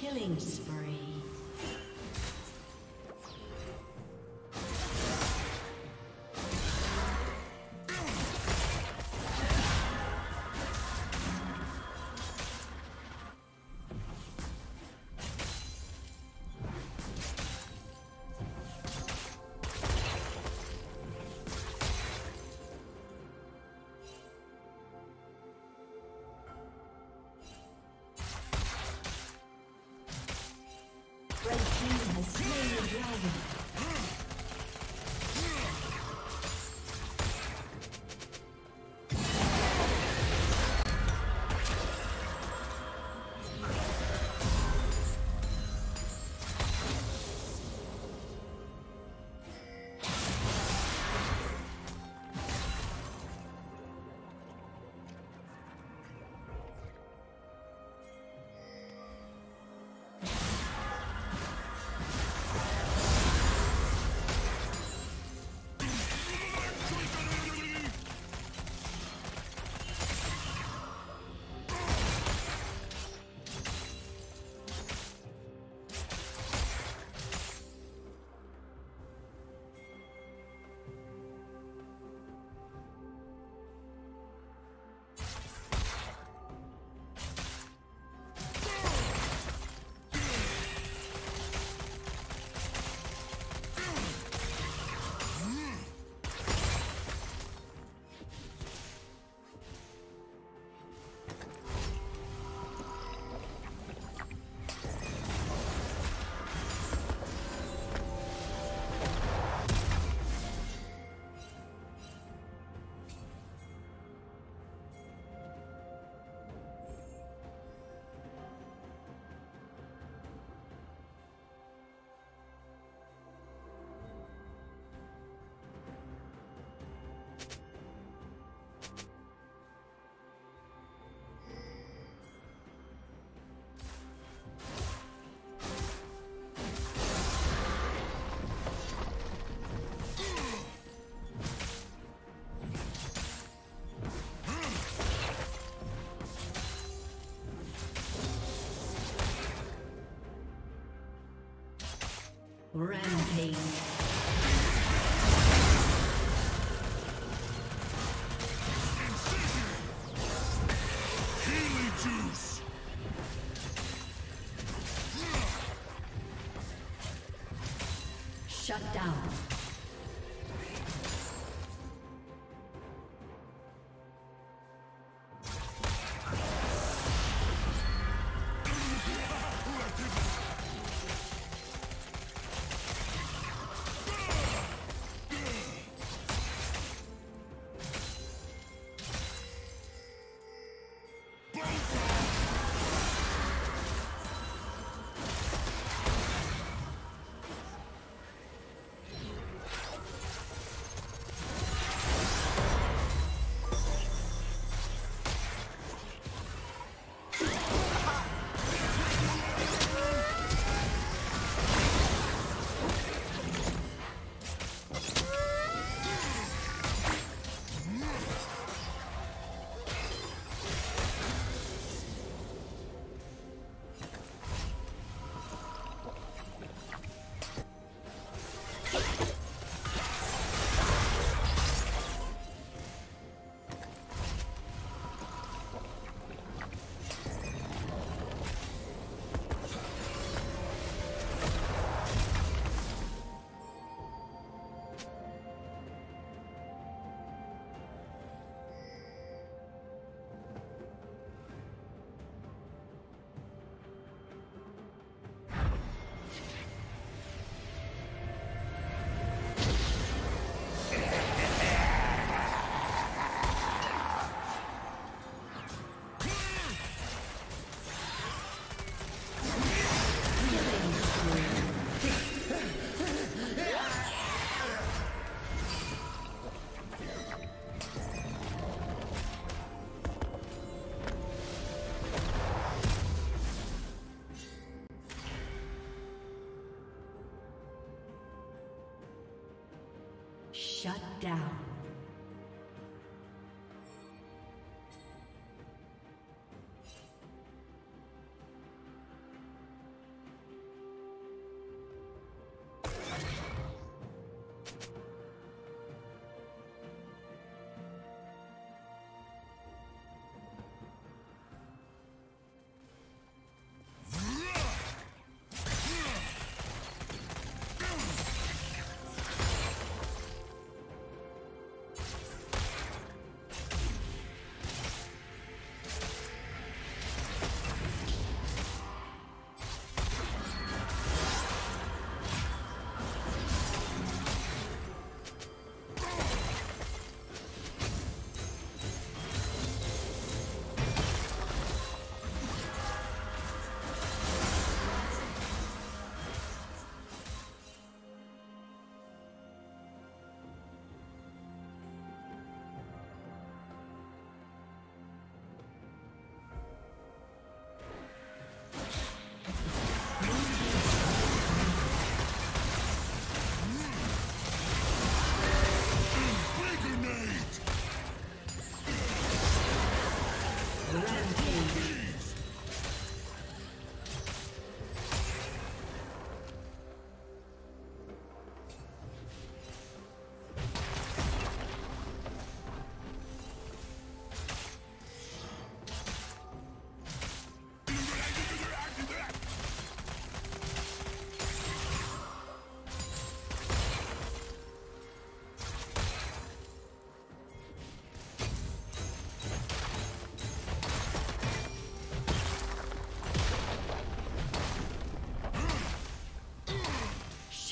Killing spree. Rampage. Down.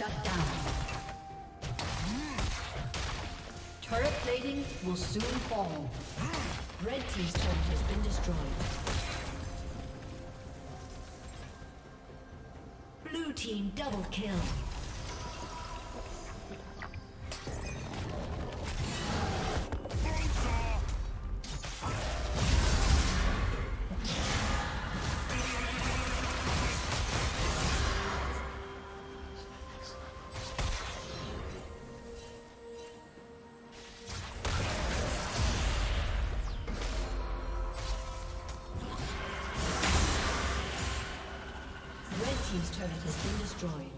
Shut down. Turret plating will soon fall. Red Team's turret has been destroyed. Blue Team double kill. Destroyed.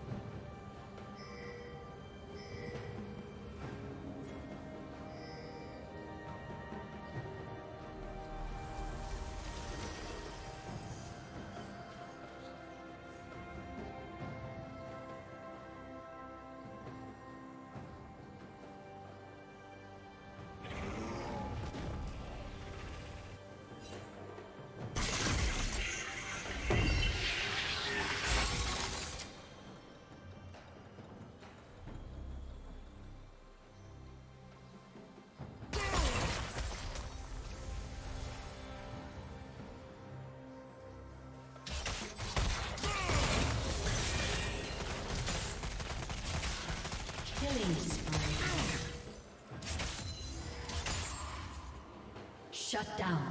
Shut down.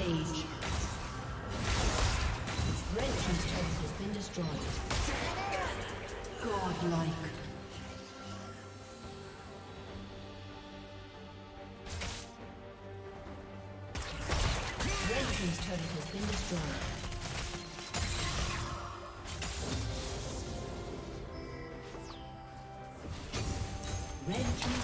Rampage. Red Team's turret has been destroyed. Godlike. Red Team's turret has been destroyed. Red Team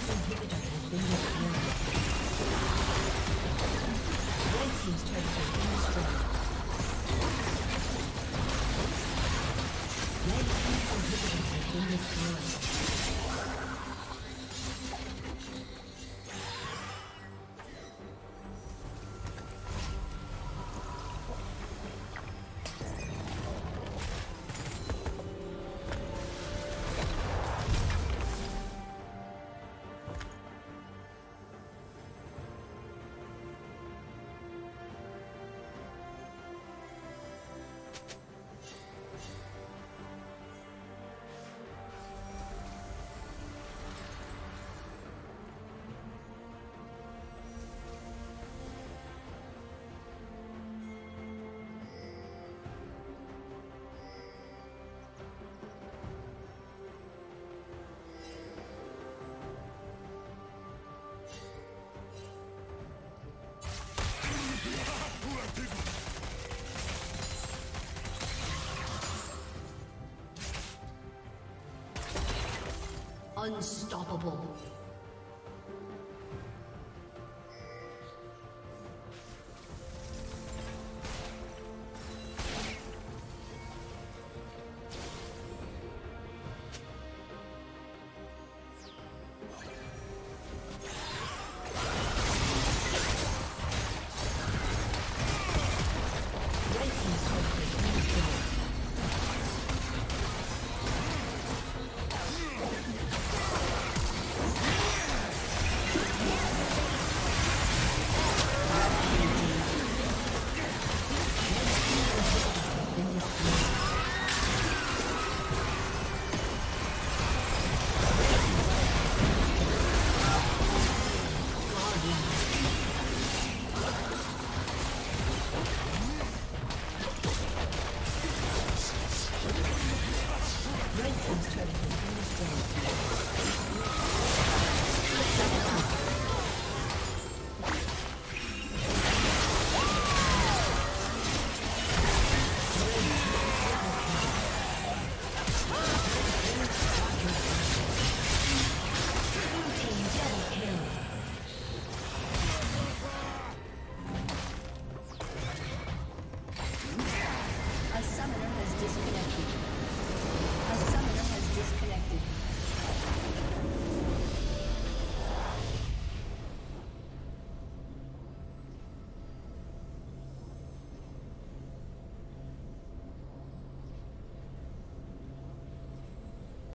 Unstoppable.